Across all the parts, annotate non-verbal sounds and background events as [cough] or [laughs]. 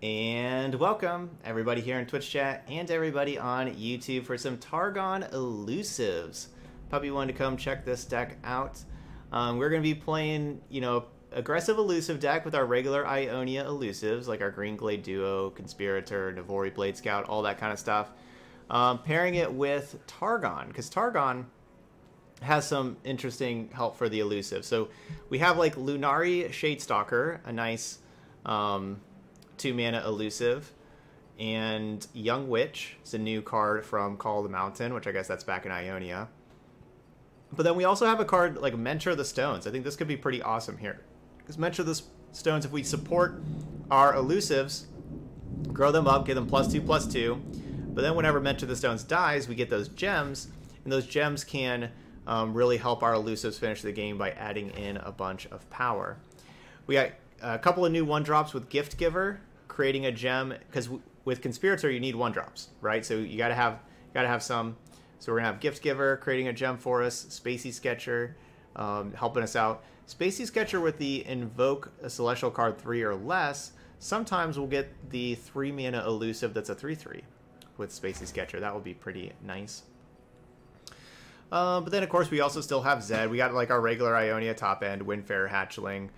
And welcome everybody here in Twitch chat and everybody on YouTube for some Targon Elusives. Puppy wanted to come check this deck out. Um, we're going to be playing, you know, aggressive elusive deck with our regular Ionia elusives, like our Green Glade Duo, Conspirator, Navori Blade Scout, all that kind of stuff. Um, pairing it with Targon, because Targon has some interesting help for the elusive. So we have like Lunari Shadestalker, a nice um, two mana elusive, and Young Witch is a new card from Call the Mountain, which I guess that's back in Ionia. But then we also have a card like Mentor of the Stones. I think this could be pretty awesome here. Because Mentor of the Stones, if we support our elusives, grow them up, give them plus two, plus two. But then whenever Mentor of the Stones dies, we get those gems, and those gems can um, really help our elusives finish the game by adding in a bunch of power. We got a couple of new one drops with Gift Giver, creating a gem because with Conspirator you need one drops, right? So you gotta have gotta have some. So we're gonna have Gift Giver creating a gem for us, Spacey Sketcher um, helping us out. Spacey Sketcher with the Invoke a Celestial card three or less. Sometimes we'll get the three mana elusive that's a three three with Spacey Sketcher. That would be pretty nice. Uh, but then, of course, we also still have Zed. We got like our regular Ionia top end, Windfarer Hatchling,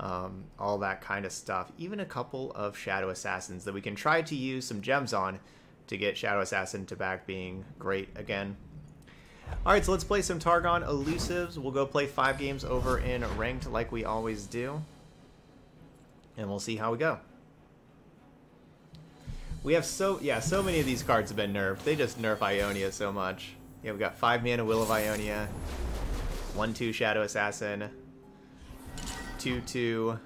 um, all that kind of stuff. Even a couple of Shadow Assassins that we can try to use some gems on to get Shadow Assassin to back being great again. All right, so let's play some Targon Elusives. We'll go play five games over in Ranked like we always do. And we'll see how we go. We have so, yeah, so many of these cards have been nerfed. They just nerf Ionia so much. Yeah, we got five mana Will of Ionia, one two Shadow Assassin, two two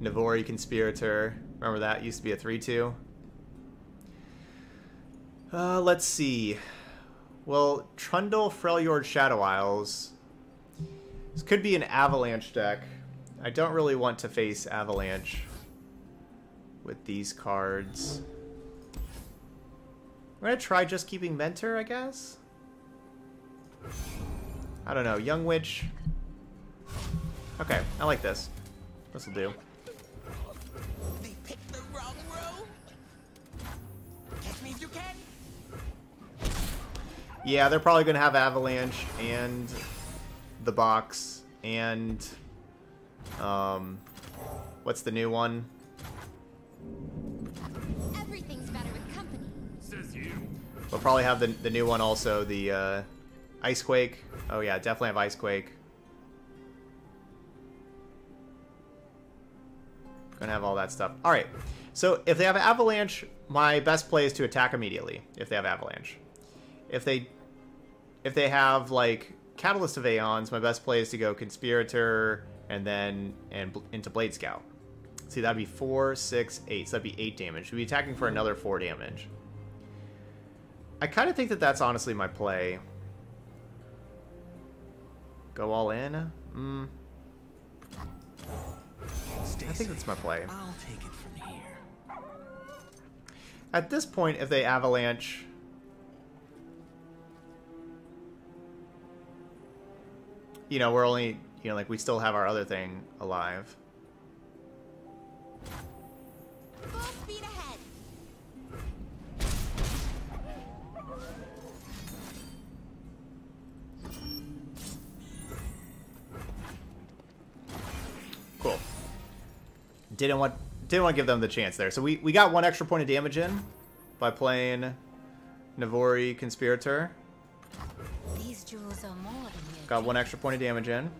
Navori Conspirator. Remember that used to be a three two. Uh, let's see. Well, Trundle, Freljord, Shadow Isles. This could be an Avalanche deck. I don't really want to face Avalanche with these cards. I'm gonna try just keeping Mentor, I guess. I don't know. Young Witch. Okay, I like this. This will do. They picked the wrong row. Catch me if you can. Yeah, they're probably going to have Avalanche and the box and um what's the new one? Everything's better with company. We'll probably have the the new one also, the uh Icequake. Oh yeah, definitely have Icequake. Gonna have all that stuff. Alright. So if they have Avalanche, my best play is to attack immediately if they have Avalanche. If they if they have like Catalyst of Aeons, my best play is to go Conspirator and then and into Blade Scout. See, that'd be four, six, eight. So that'd be eight damage. We'd be attacking for another four damage. I kind of think that that's honestly my play. Go all in? Mm, Stay I think that's my play. I'll take it from here. At this point, if they avalanche... You know, we're only... You know, like, we still have our other thing alive. Full speed ahead. Didn't want didn't want to give them the chance there. So we, we got one extra point of damage in by playing Navori Conspirator. These jewels are more than Got one extra point of damage in.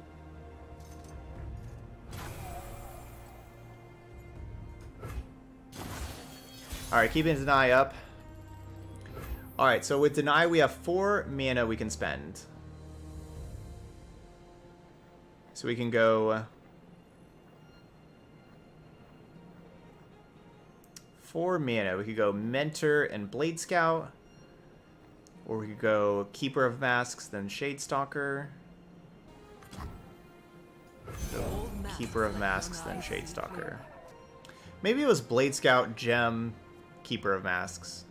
Alright, keeping Deny up. Alright, so with Deny, we have four mana we can spend. So we can go... Four mana. We could go Mentor and Blade Scout. Or we could go Keeper of Masks, then Shadestalker. So Keeper of Masks, then Shadestalker. Maybe it was Blade Scout, Gem, Keeper of Masks.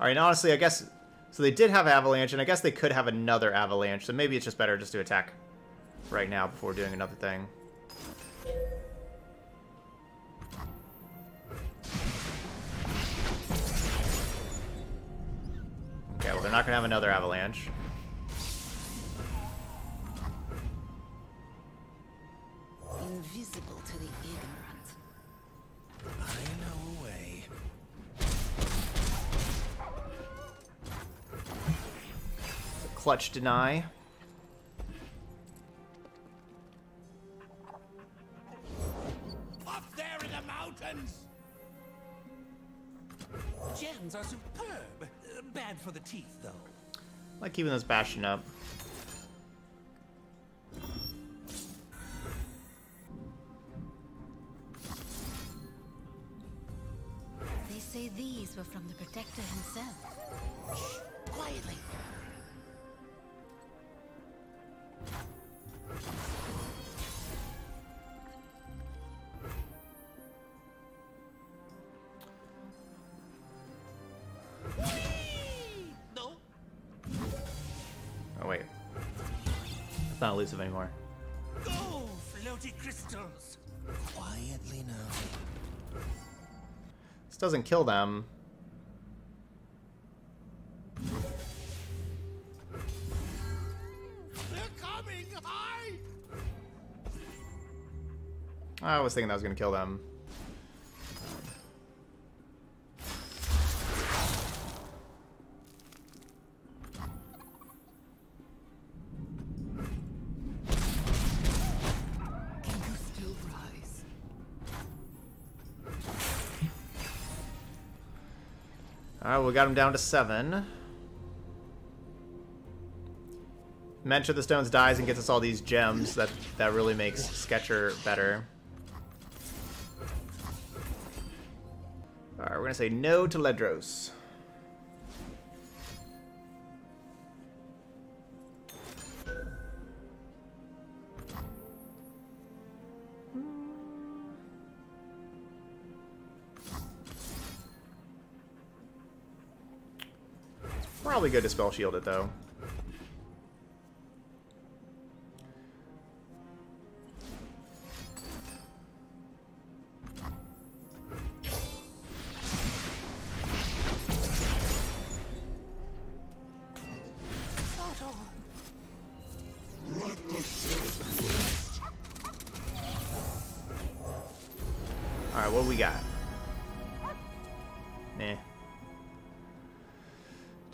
Alright, honestly, I guess So they did have Avalanche, and I guess they could have another Avalanche, so maybe it's just better just to attack right now before doing another thing. Okay, well they're not going to have another Avalanche. Invisible to the ignorant. Clutch deny. Up there in the mountains! Gems are superb. Bad for the teeth, though. I like keeping this Bastion up. It's not elusive anymore. go, floaty crystals. Quietly now. This doesn't kill them. They're coming! Hide! I was thinking that was going to kill them. We got him down to seven. Mentor the Stones dies and gets us all these gems. That that really makes Sketcher better. Alright, we're gonna say no to Ledros. Probably good to spell shield it though.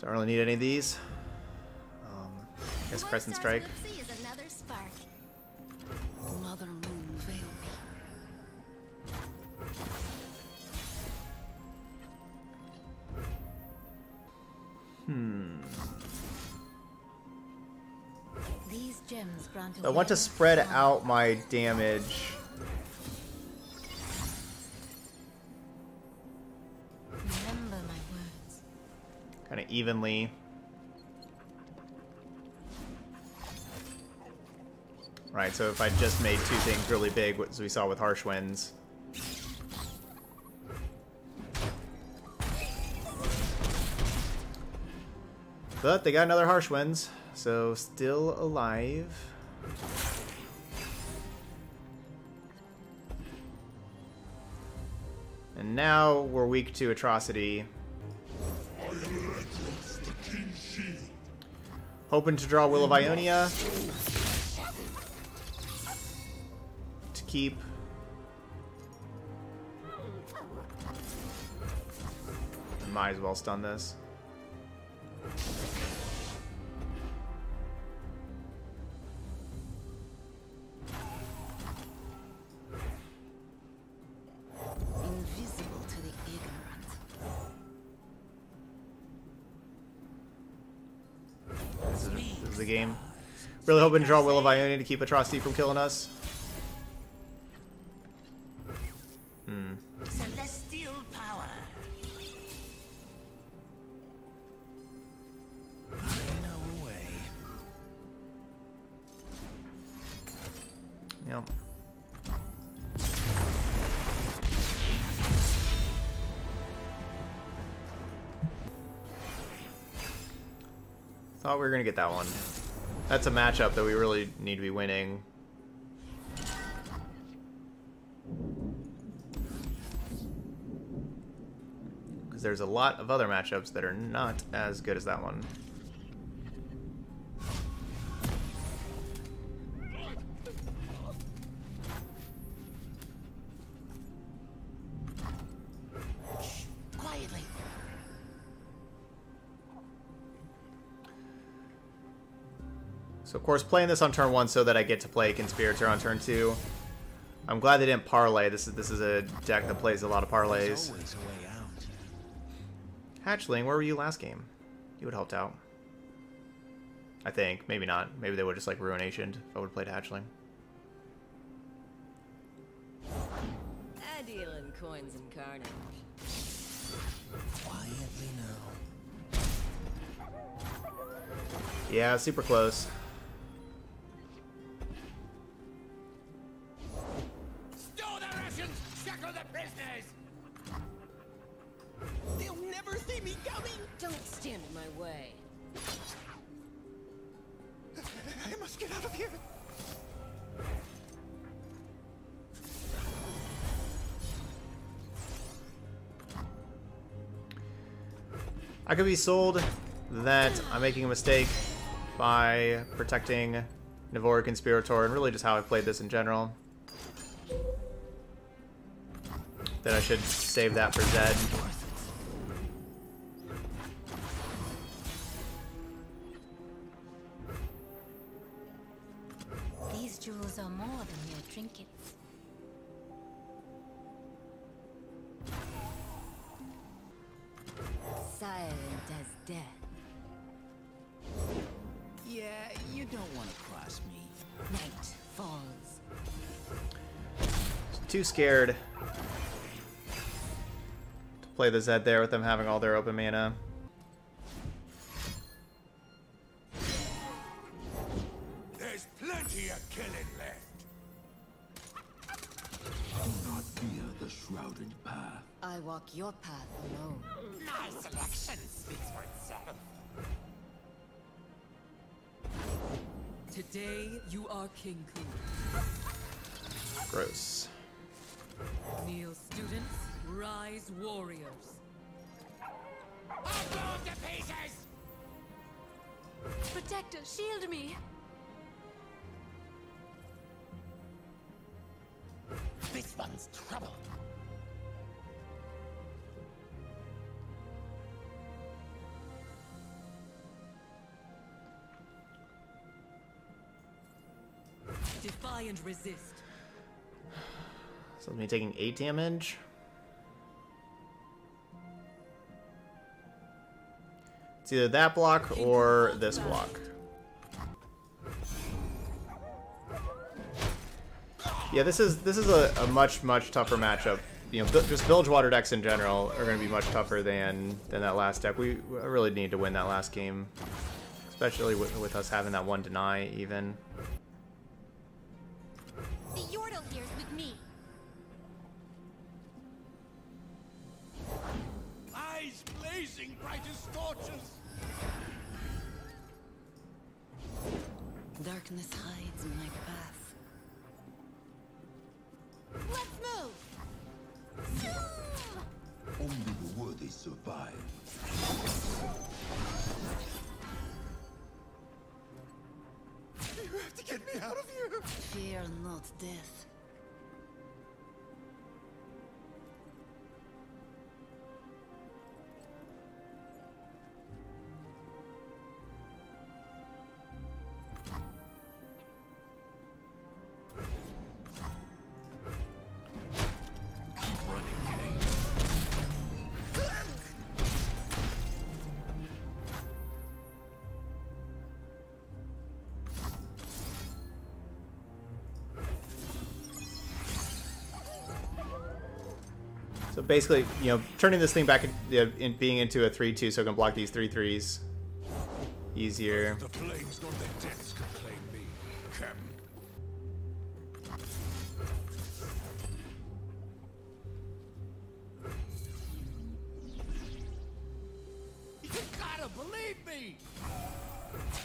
Don't really need any of these. Um, I guess Crescent Strike. with C is another spark. Mother Moon, veil me. Hmm. These I want to spread out my damage. Evenly. Right, so if I just made two things really big, as we saw with Harsh Winds. But they got another Harsh Winds, so still alive. And now we're weak to Atrocity. Hoping to draw Will of Ionia. To keep. Might as well stun this. Is the game. Really hoping to draw Will of Ionia to keep Atrocity from killing us. Gonna get that one. That's a matchup that we really need to be winning. Because there's a lot of other matchups that are not as good as that one. Course playing this on turn one so that I get to play Conspirator on turn two. I'm glad they didn't parlay. This is this is a deck that plays a lot of parlays. There's always a way out. Hatchling, where were you last game? You would helped out. I think. Maybe not. Maybe they would just like ruinationed if I would have played Hatchling. I deal in coins and carnage. Quietly now. Yeah, super close. Stand in my way. I must get out of here! I could be sold that I'm making a mistake by protecting Navori Conspirator and really just how I've played this in general. That I should save that for Zed. Silent as death. Yeah, you don't want to cross me. Night falls. Too scared to play the Zed there with them having all their open mana. King Ku. Defy and resist. So me taking 8 damage. It's either that block or this block. Yeah, this is this is a, a much much tougher matchup. You know, just Bilgewater decks in general are going to be much tougher than than that last deck. We we really need to win that last game, especially with, with us having that one deny even. Darkness hides in my path. Let's move! Only the worthy survive. You have to get me out of here. Fear not death. So basically, you know, turning this thing back in, yeah, in being into a 3-2 so it can block these 3-3s easier. The flames nor the depths can claim me, Captain. You gotta believe me!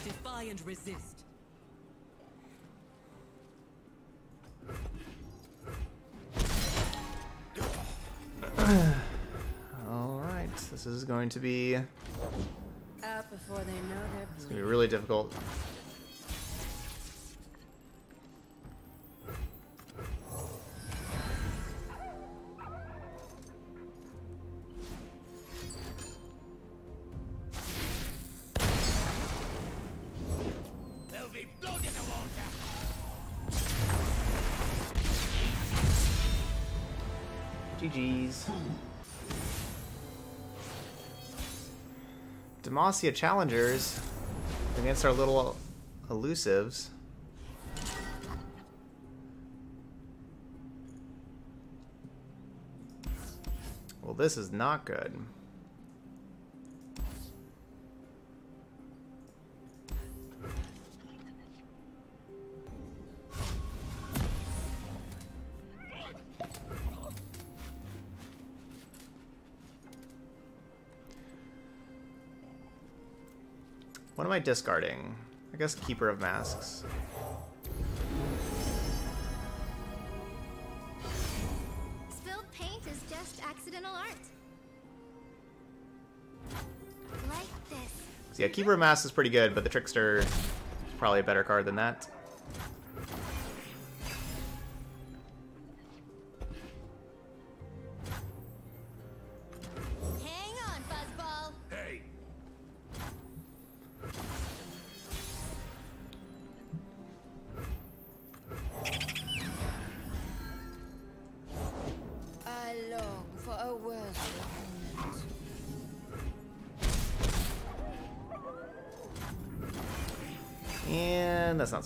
Defy and resist. Going to be it's Out before they know they're gonna be really difficult. Demacia challengers against our little elusives. Well, this is not good. Discarding? I guess Keeper of Masks. Spilled paint is just accidental art. Like this. So yeah, Keeper of Masks is pretty good, but the Trickster is probably a better card than that.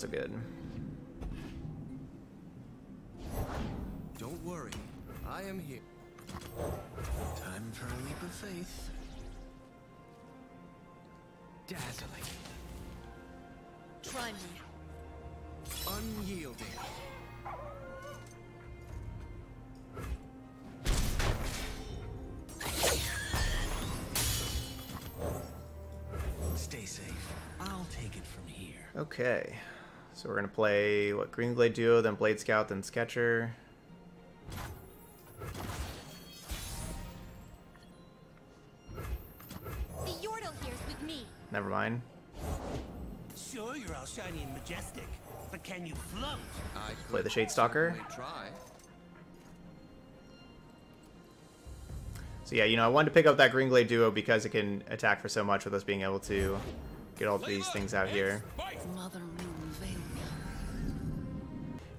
So good. Don't worry, I am here. Time for a leap of faith. Dazzling, Try me. unyielding. Stay safe. I'll take it from here. Okay. So we're gonna play what Green Glade Duo, then Blade Scout, then Sketcher. The Yordle here's with me. Never mind. sure you're all shiny and majestic, but can you float? I Play the Shade Stalker. So yeah, you know, I wanted to pick up that Green Glade Duo because it can attack for so much with us being able to get all these things out here. Mother Moon, veil me.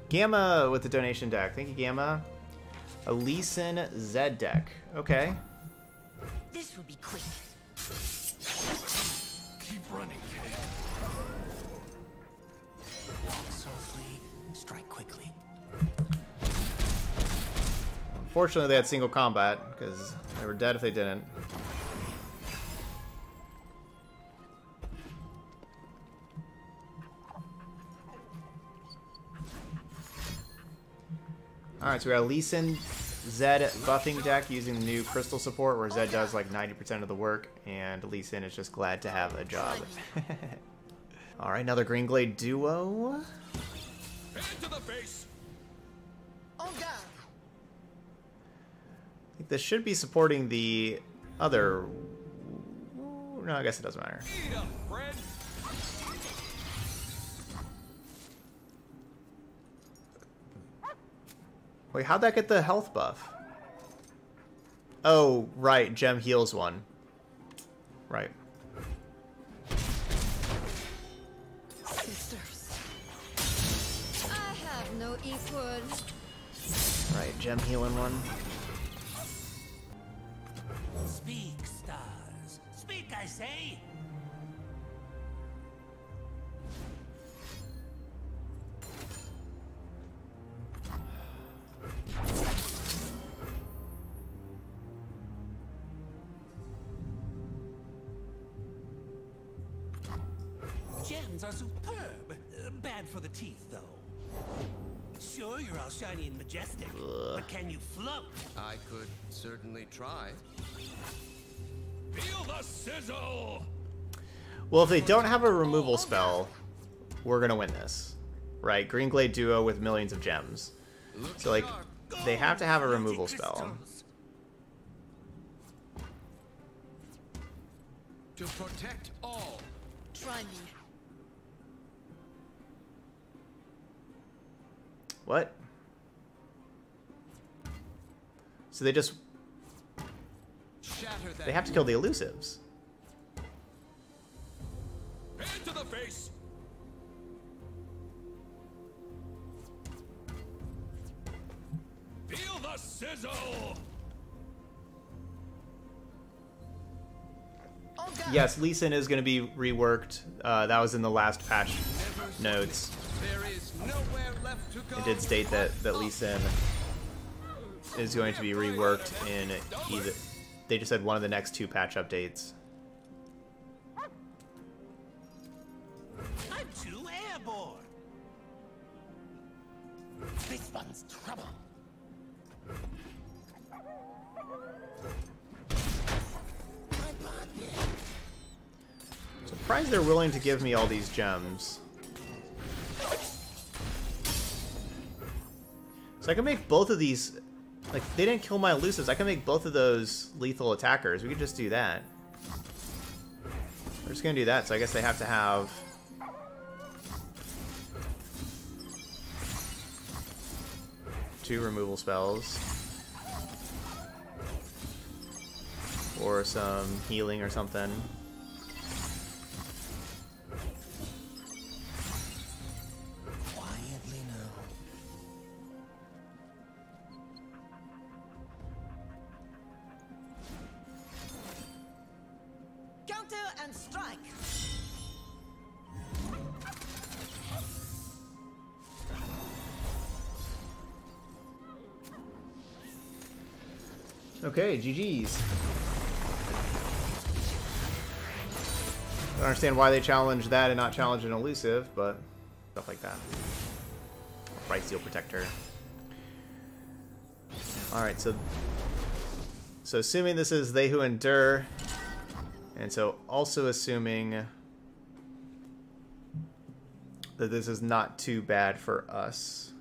Gamma with the donation deck. Thank you, Gamma. A Lee Z deck. Okay. This will be quick. Keep running, kid. Walk softly, strike quickly. Unfortunately, they had single combat because they were dead if they didn't. Alright, so we got a Lee Sin Zed buffing deck using the new crystal support where Zed does like 90% of the work and Lee Sin is just glad to have a job. [laughs] Alright, another Green Glade duo. This should be supporting the other. No, I guess it doesn't matter. Wait, how'd that get the health buff? Oh, right, Gem heals one. Right. Sisters. I have no equal. Right, Gem healing one. Speak, stars. Speak, I say. But can you float? I could certainly try. Feel the sizzle! Well, if they don't have a removal spell, we're gonna win this, right? Green Glade Duo with millions of gems. So like, they have to have a removal spell. To protect all. Try me. What? So they just shatter they have to kill the elusives. The face. Feel the sizzle. Yes, Lee Sin is going to be reworked. Uh, that was in the last patch notes. There is nowhere left to go. It did state that that Lee Sin is going to be reworked in either. They just said one of the next two patch updates. I'm too airborne. This one's trouble. Surprised they're willing to give me all these gems. So I can make both of these. Like, they didn't kill my elusives. I can make both of those lethal attackers. We could just do that. We're just gonna do that, so I guess they have to have. Two removal spells. Or some healing or something. GG's. I don't understand why they challenged that and not challenge an elusive, but stuff like that. Bright Steel Protector. Alright, so so assuming this is They Who Endure, and so also assuming that this is not too bad for us.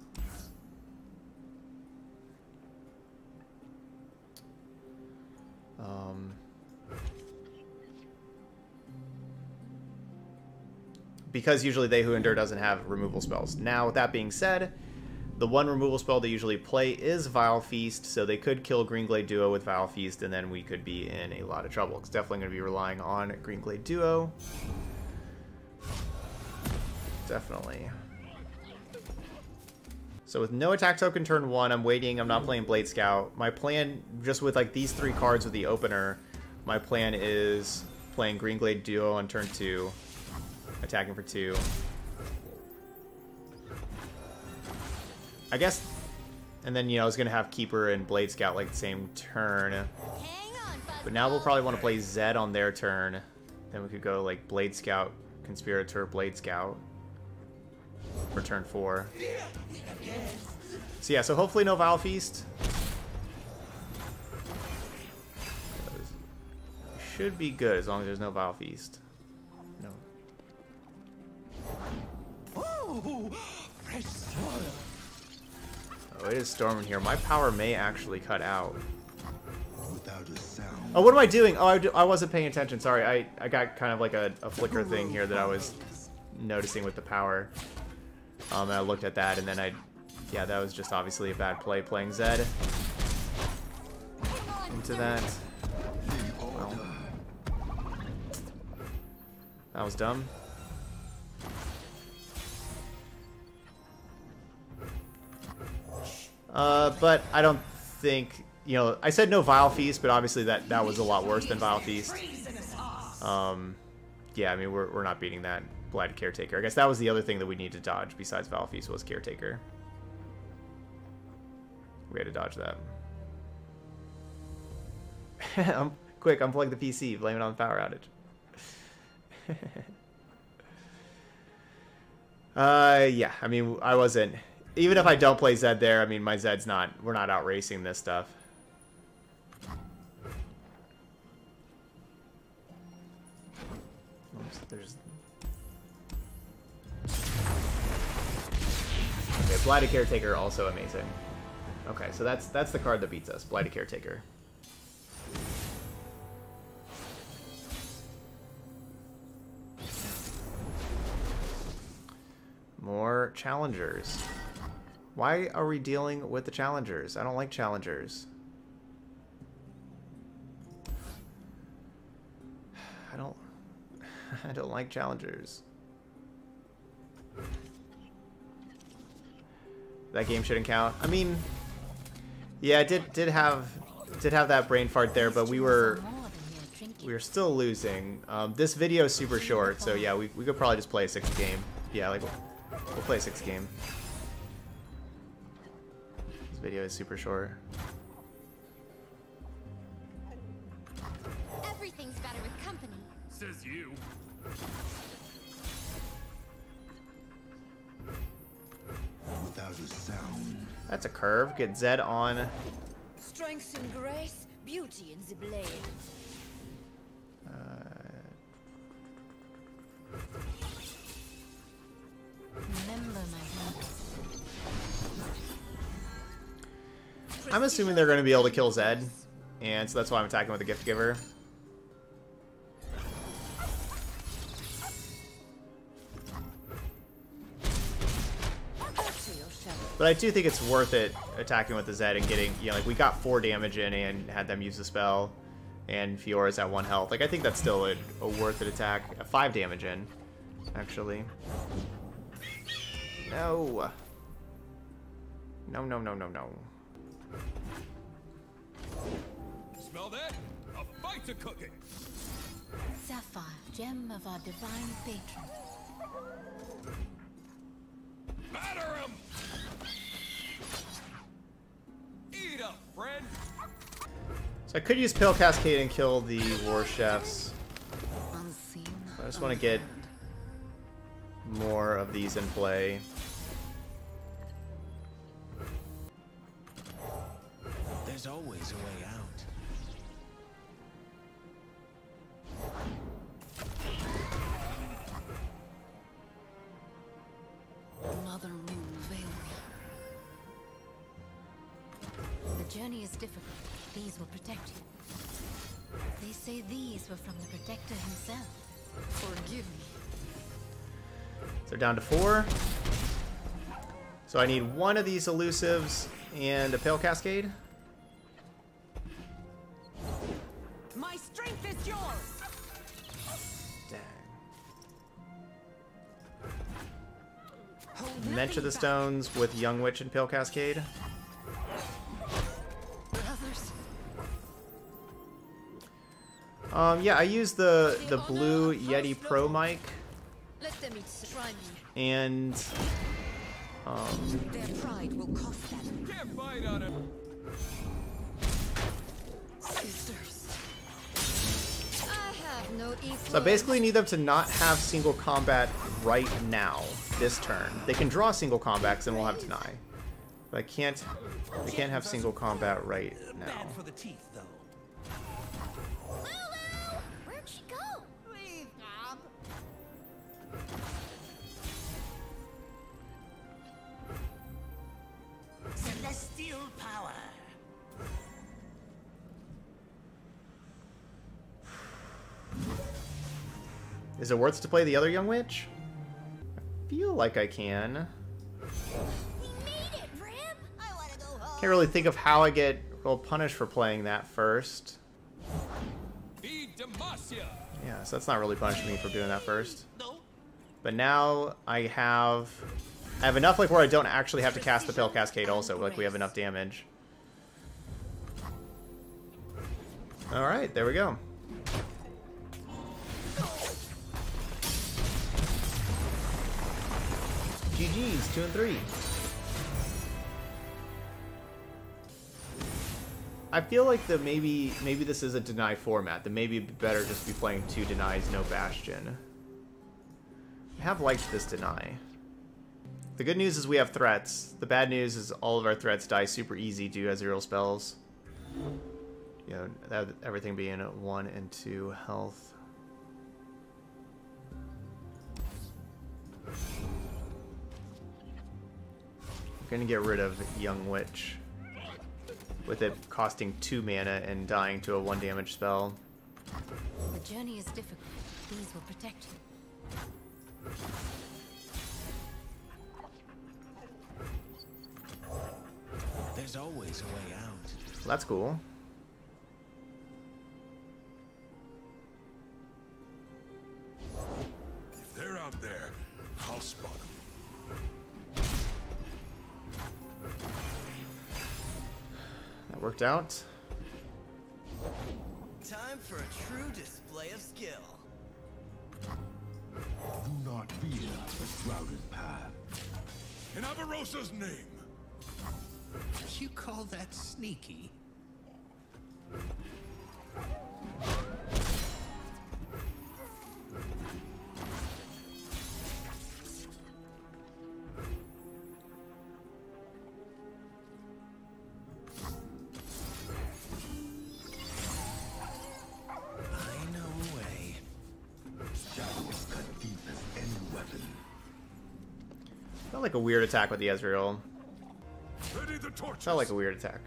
Um, because usually they who endure doesn't have removal spells. Now, with that being said, the one removal spell they usually play is Vile Feast, so they could kill Green Glade Duo with Vile Feast, and then we could be in a lot of trouble. It's definitely going to be relying on Green Glade Duo. Definitely. So with no attack token turn one, I'm waiting. I'm not playing Blade Scout. My plan, just with like these three cards with the opener, my plan is playing Green Glade Duo on turn two, attacking for two. I guess, and then you know I was gonna have Keeper and Blade Scout like the same turn, but now we'll probably want to play Zed on their turn. Then we could go like Blade Scout, Conspirator, Blade Scout for turn four. So yeah, so hopefully no Vile Feast. Should be good as long as there's no Vile Feast. No. Oh, it is storming here. My power may actually cut out. Oh, what am I doing? Oh, I, d- I wasn't paying attention. Sorry, I, I got kind of like a, a flicker thing here that I was noticing with the power. Um, I looked at that, and then I... Yeah, that was just obviously a bad play playing Zed. Into that. That was dumb. Uh, but I don't think you know. I said no Vile Feast, but obviously that that was a lot worse than Vile Feast. Um, yeah, I mean we're we're not beating that Blighted Caretaker. I guess that was the other thing that we need to dodge besides Vile Feast was Caretaker. We had to dodge that. [laughs] Quick, I'm quick. Unplug the PC. Blame it on power outage. [laughs] uh, yeah. I mean, I wasn't. Even if I don't play Zed there, I mean, my Zed's not. We're not out racing this stuff. Blighted Caretaker also amazing. Okay, so that's that's the card that beats us, Blighted Caretaker. More challengers. Why are we dealing with the challengers? I don't like challengers. [sighs] I don't [laughs] I don't like challengers. That game shouldn't count. I mean, yeah, it did did have did have that brain fart there, but we were More than mere drinking. we were still losing. Um, this video is super short, so yeah, we, we could probably just play a sixth game. Yeah, like, we'll play a sixth game. This video is super short. Everything's better with company. Says you. That's a curve. Get Zed on. Strength and grace, beauty in the blade. Remember my hand. I'm assuming they're going to be able to kill Zed, and so that's why I'm attacking with the Gift Giver. But I do think it's worth it attacking with the Zed and getting, you know, like we got four damage in and had them use the spell, and Fiora's at one health. Like I think that's still a, a worth it attack. A five damage in, actually. No. No, no, no, no, no. Smell that? A fight's a cooking. Sapphire, gem of our divine patron. Batter him! Eat up, friend! So I could use Pale Cascade and kill the War Chefs. I just want to get more of these in play. There's always a way out. Mother Moon, veil me. The journey is difficult. These will protect you. They say these were from the Protector himself. Forgive me. So they're down to four. So I need one of these elusives and a Pale Cascade. My strength is yours. Mention the stones with Young Witch and Pale Cascade. Um, yeah, I use the the blue Yeti Pro mic and um, so I basically need them to not have single combat right now, this turn. They can draw single combats and we'll have deny. But I can't they can't have single combat right now. Bad for the teeth, though. Lulu! Where'd she go? Leave, Knob. Celestial power. Is it worth to play the other Young Witch? I feel like I can. We made it, Rim! I want to go home. Can't really think of how I get well punished for playing that first. Be Yeah, so that's not really punishing me for doing that first. But now I have I have enough like where I don't actually have to cast the Pale Cascade also, like we have enough damage. Alright, there we go. GG's, two and three. I feel like the maybe maybe this is a deny format. That maybe better just be playing two denies, no bastion. I have liked this deny. The good news is we have threats. The bad news is all of our threats die super easy due to Azirael spells. You know, that, everything being at one and two health. Gonna get rid of Young Witch. With it costing 2 mana and dying to a 1 damage spell. The journey is difficult. These will protect you. There's always a way out. That's cool. If they're out there, I'll spot them. Worked out. Time for a true display of skill. Do not fear the shrouded path. In Avarosa's name. You call that sneaky? A weird attack with the Ezreal. Ready the torches. Felt like a weird attack.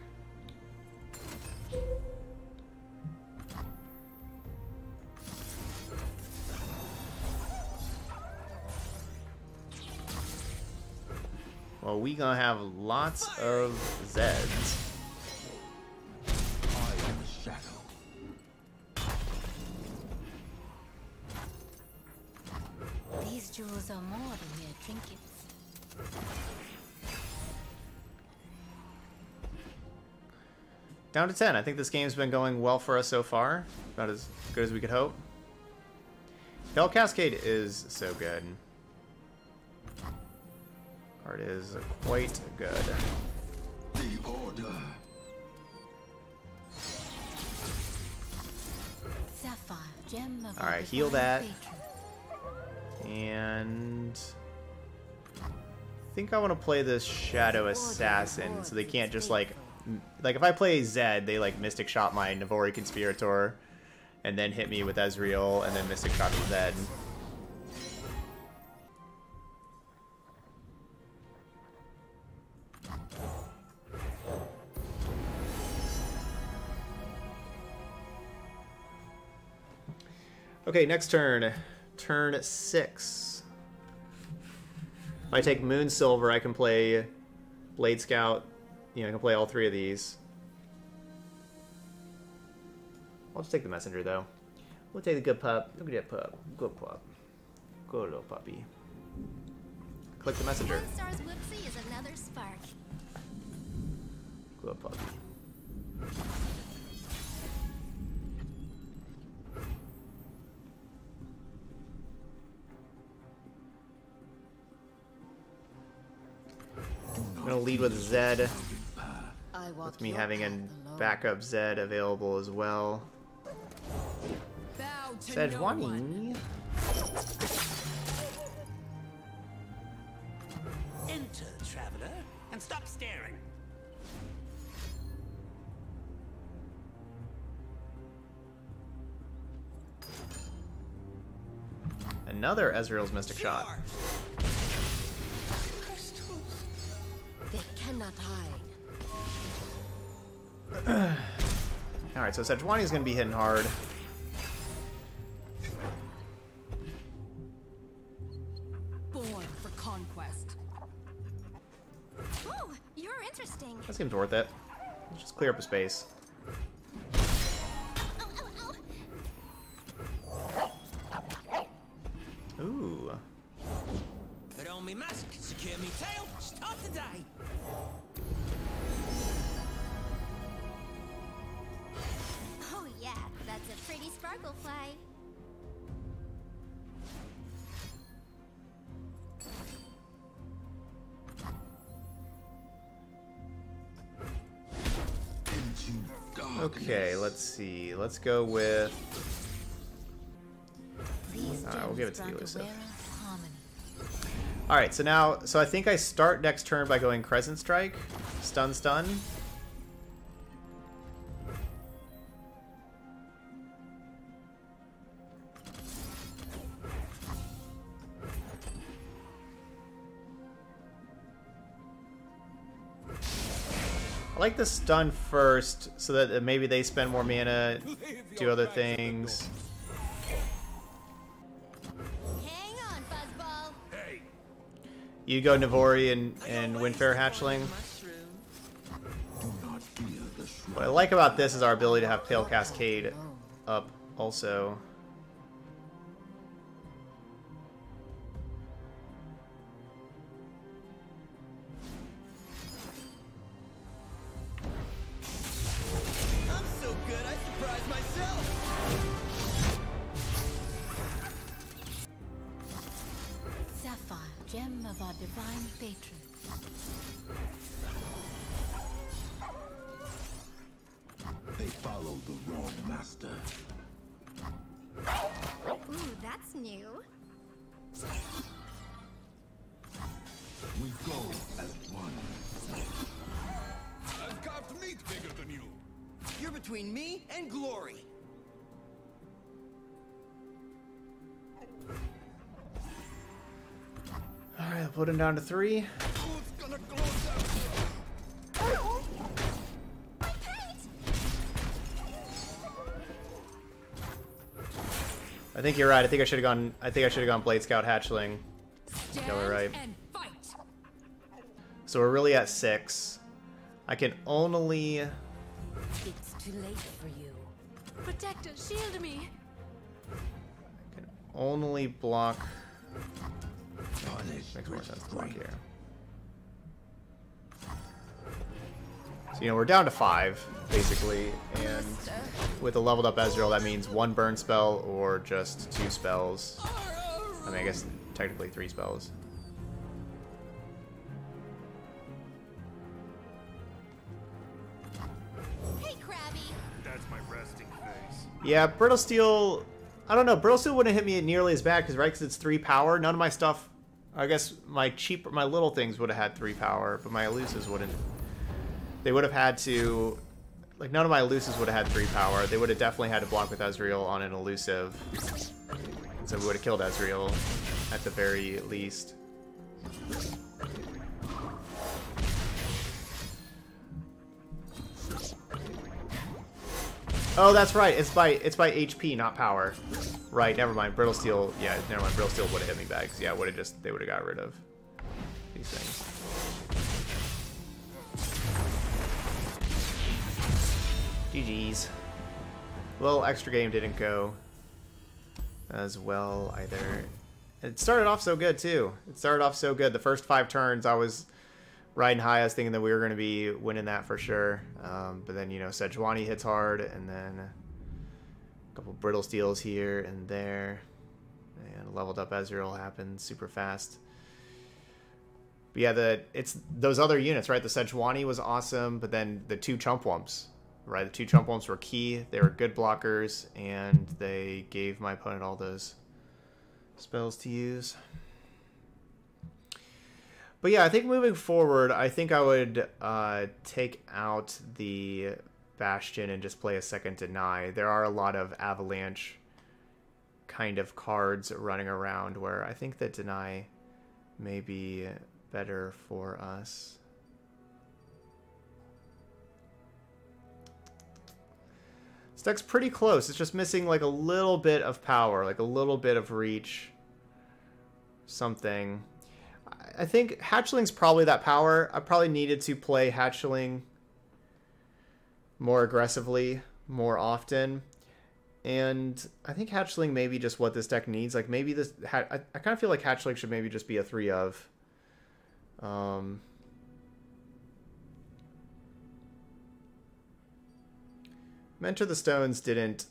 Well, we gonna have lots of Zeds. Down to 10. I think this game's been going well for us so far. About as good as we could hope. Pale Cascade is so good. Card is quite good. The order. All right, heal that. And I think I want to play this Shadow Assassin, so they can't just like, like if I play Zed, they like Mystic Shot my Navori Conspirator, and then hit me with Ezreal, and then Mystic Shot Zed. Okay, next turn. Turn six. If I take Moon Silver, I can play Blade Scout. You know, I can play all three of these. I'll just take the messenger though. We'll take the good pup. Look at that pup. Good pup. Good little puppy. Click the messenger. One star's whoopsie is another spark. Good puppy. I'm gonna lead with Zed. I walk with me having a backup Zed available as well. Bow to no one. Sejuani. Enter, traveler, and stop staring. Another Ezreal's Mystic Shot. They cannot hide. Alright, so Sejuani is going to be hitting hard. Born for conquest. Oh, you're interesting. That seems worth it. Let's just clear up a space. A pretty sparkle fly. Into darkness. Okay, let's see. Let's go with. Alright, we'll give it to elusive. Alright, so now. So I think I start next turn by going Crescent Strike. Stun, stun. Like the stun first, so that maybe they spend more mana, do other things. You go Navori and, and Windfair Hatchling. What I like about this is our ability to have Pale Cascade up also. Gem of our divine patron. They follow the wrong master. Ooh, that's new. We go as one. I've carved meat bigger than you. You're between me and glory. Put him down to three. Who's gonna close out? I think you're right. I think I should have gone. I think I should have gone Blade Scout Hatchling. We're right. So we're really at six. I can only. It's too late for you. Protector, shield me. I can only block. Oh, Punish Makes more sense to block here. So you know we're down to five basically, and with a leveled up Ezreal, that means one burn spell or just two spells. I mean, I guess technically three spells. Hey, Krabby. That's my resting face. Yeah, Brittle Steel. I don't know. Brittle Steel wouldn't hit me nearly as bad because right, because it's three power. None of my stuff. I guess my cheap, my little things would have had three power, but my elusives wouldn't. They would have had to. Like none of my elusives would have had three power. They would have definitely had to block with Ezreal on an elusive. So we would have killed Ezreal at the very least. Oh, that's right. It's by it's by HP, not power. Right. Never mind. Brittle steel. Yeah. Never mind. Brittle steel would have hit me back. yeah. Would have just they would have got rid of these things. GG's. Well, extra game didn't go as well either. It started off so good too. It started off so good. The first five turns, I was riding high. I was thinking that we were going to be winning that for sure. Um, but then you know, Sejuani hits hard, and then a couple brittle steals here and there, and leveled up Ezreal happened super fast. But yeah, the it's those other units, right? The Sejuani was awesome, but then the two Chump Whumps, right? The two Chump Whumps were key. They were good blockers, and they gave my opponent all those spells to use. But yeah, I think moving forward, I think I would uh, take out the Bastion and just play a second Deny. There are a lot of Avalanche kind of cards running around where I think that Deny may be better for us. This deck's pretty close. It's just missing like a little bit of power, like a little bit of reach. Something. I think Hatchling's probably that power. I probably needed to play Hatchling more aggressively, more often. And I think Hatchling may be just what this deck needs. Like maybe this, I, I kind of feel like Hatchling should maybe just be a three of. Um, Mentor the Stones didn't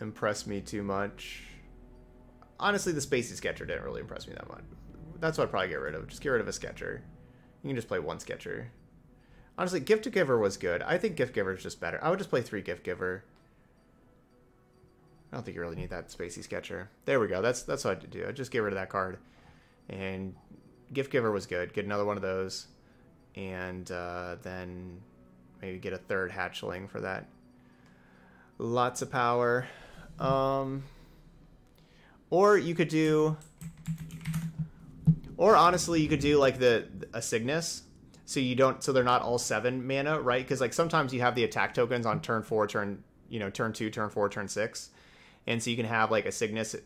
impress me too much. Honestly, the Spacey Sketcher didn't really impress me that much. That's what I'd probably get rid of. Just get rid of a Sketcher. You can just play one Sketcher. Honestly, Gift to Giver was good. I think Gift Giver is just better. I would just play three Gift Giver. I don't think you really need that Spacey Sketcher. There we go. That's that's what I'd do. I'd just get rid of that card. And Gift Giver was good. Get another one of those. And uh, then maybe get a third Hatchling for that. Lots of power. Um, or you could do... Or honestly, you could do like the a Cygnus. so you don't so they're not all seven mana, right? Because like sometimes you have the attack tokens on turn four, turn you know turn two, turn four, turn six, and so you can have like a Cygnus,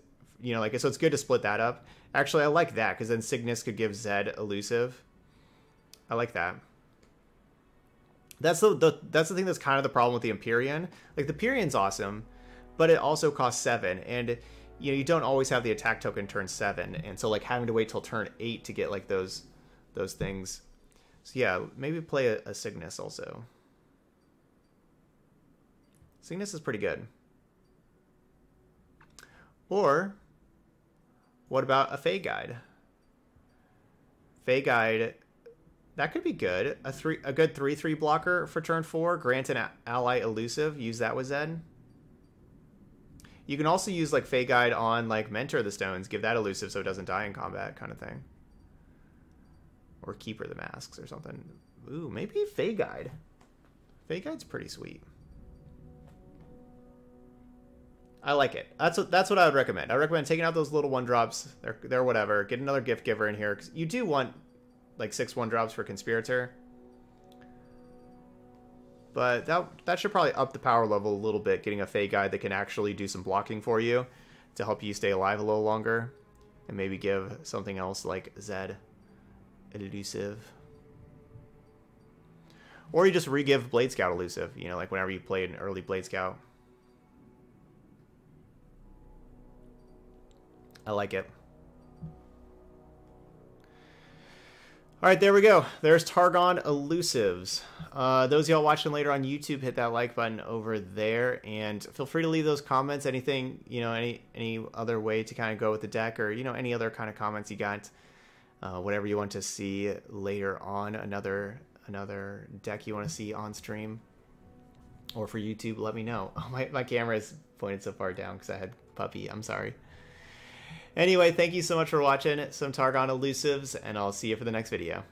you know, like so it's good to split that up. Actually, I like that because then Cygnus could give Zed elusive. I like that. That's the, the that's the thing that's kind of the problem with the Empyrean. Like the Empyrean's awesome, but it also costs seven, and you know you don't always have the attack token turn seven, and so like having to wait till turn eight to get like those those things. So yeah, maybe play a, a Cygnus also. Cygnus is pretty good. Or what about a Fae Guide? Fae Guide that could be good. A three, a good three three blocker for turn four. Grant an ally elusive. Use that with Zed. You can also use like Fae Guide on like Mentor the Stones. Give that elusive so it doesn't die in combat, kind of thing. Or Keeper the Masks or something. Ooh, maybe Fae Guide. Fae Guide's pretty sweet. I like it. That's what that's what I would recommend. I recommend taking out those little one drops. They're they're whatever. Get another gift giver in here. because You do want like six one drops for Conspirator. But that that should probably up the power level a little bit, getting a Fey guy that can actually do some blocking for you to help you stay alive a little longer. And maybe give something else like Zed elusive. Or you just re-give Blade Scout elusive, you know, like whenever you played an early Blade Scout. I like it. All right, there we go. There's Targon Elusives. Uh, those y'all watching later on YouTube, hit that like button over there, and feel free to leave those comments. Anything, you know, any any other way to kind of go with the deck, or you know, any other kind of comments you got, uh, whatever you want to see later on. Another another deck you want to see on stream, or for YouTube, let me know. Oh, [laughs] my my camera is pointed so far down because I had puppy. I'm sorry. Anyway, thank you so much for watching some Targon Elusives, and I'll see you for the next video.